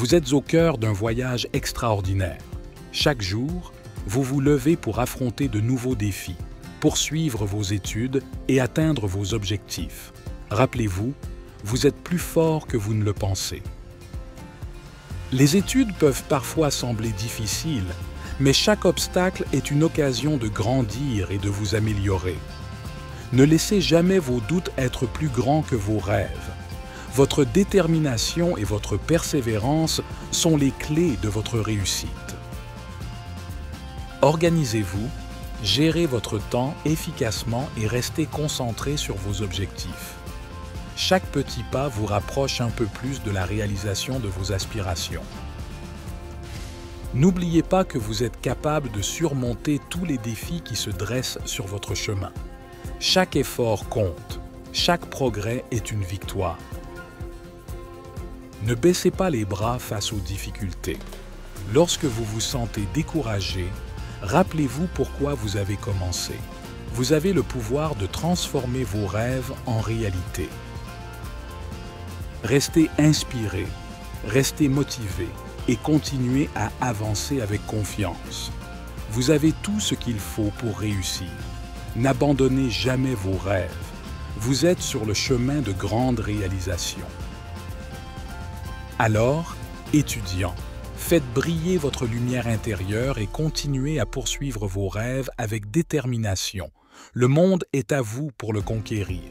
Vous êtes au cœur d'un voyage extraordinaire. Chaque jour, vous vous levez pour affronter de nouveaux défis, poursuivre vos études et atteindre vos objectifs. Rappelez-vous, vous êtes plus fort que vous ne le pensez. Les études peuvent parfois sembler difficiles, mais chaque obstacle est une occasion de grandir et de vous améliorer. Ne laissez jamais vos doutes être plus grands que vos rêves. Votre détermination et votre persévérance sont les clés de votre réussite. Organisez-vous, gérez votre temps efficacement et restez concentré sur vos objectifs. Chaque petit pas vous rapproche un peu plus de la réalisation de vos aspirations. N'oubliez pas que vous êtes capable de surmonter tous les défis qui se dressent sur votre chemin. Chaque effort compte, chaque progrès est une victoire. Ne baissez pas les bras face aux difficultés. Lorsque vous vous sentez découragé, rappelez-vous pourquoi vous avez commencé. Vous avez le pouvoir de transformer vos rêves en réalité. Restez inspiré, restez motivé et continuez à avancer avec confiance. Vous avez tout ce qu'il faut pour réussir. N'abandonnez jamais vos rêves. Vous êtes sur le chemin de grandes réalisations. Alors, étudiants, faites briller votre lumière intérieure et continuez à poursuivre vos rêves avec détermination. Le monde est à vous pour le conquérir.